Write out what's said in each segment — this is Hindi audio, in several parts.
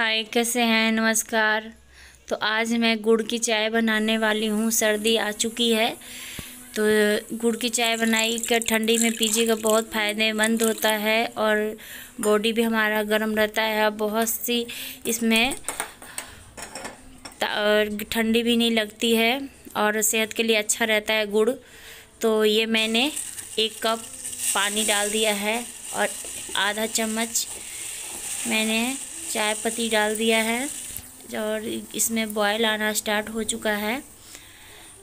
हाय, कैसे हैं? नमस्कार। तो आज मैं गुड़ की चाय बनाने वाली हूँ। सर्दी आ चुकी है। तो गुड़ की चाय बनाई कर ठंडी में पीजिएगा बहुत फ़ायदेमंद होता है और बॉडी भी हमारा गर्म रहता है। बहुत सी इसमें ठंडी भी नहीं लगती है और सेहत के लिए अच्छा रहता है गुड़। तो ये मैंने एक कप पानी डाल दिया है और आधा चम्मच मैंने चाय पत्ती डाल दिया है और इसमें बॉयल आना स्टार्ट हो चुका है।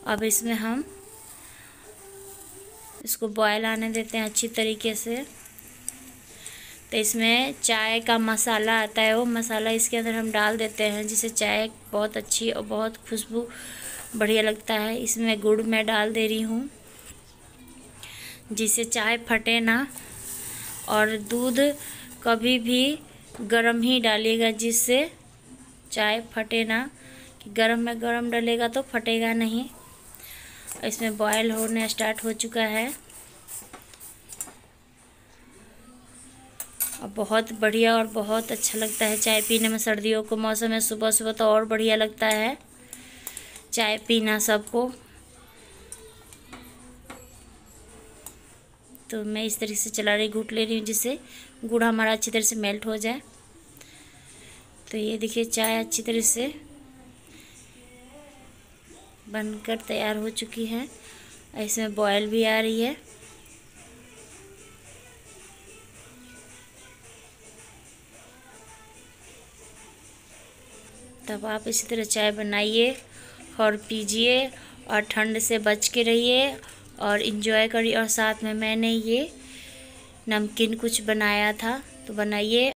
अब इसमें हम इसको बॉयल आने देते हैं अच्छी तरीके से। तो इसमें चाय का मसाला आता है, वो मसाला इसके अंदर हम डाल देते हैं, जिससे चाय बहुत अच्छी और बहुत खुशबू बढ़िया लगता है। इसमें गुड़ मैं डाल दे रही हूँ, जिससे चाय फटे ना। और दूध कभी भी गरम ही डालिएगा जिससे चाय फटे ना कि गरम में गरम डालेगा तो फटेगा नहीं। इसमें बॉयल होने स्टार्ट हो चुका है। और बहुत बढ़िया और बहुत अच्छा लगता है चाय पीने में। सर्दियों को मौसम में सुबह सुबह तो और बढ़िया लगता है। चाय पीना सबको। तो मैं इस तरीके से चला रही, घूट ले रही हूँ जिससे गुड़ हमारा अच्छी तरह से मेल्ट हो जाए। तो ये देखिए, चाय अच्छी तरह से बनकर तैयार हो चुकी है। इसमें बॉयल भी आ रही है। तब आप इसी तरह चाय बनाइए और पीजिए और ठंड से बच के रहिए और इन्जॉय करी और साथ में मैंने ये नमकीन कुछ बनाया था। तो बनाइए।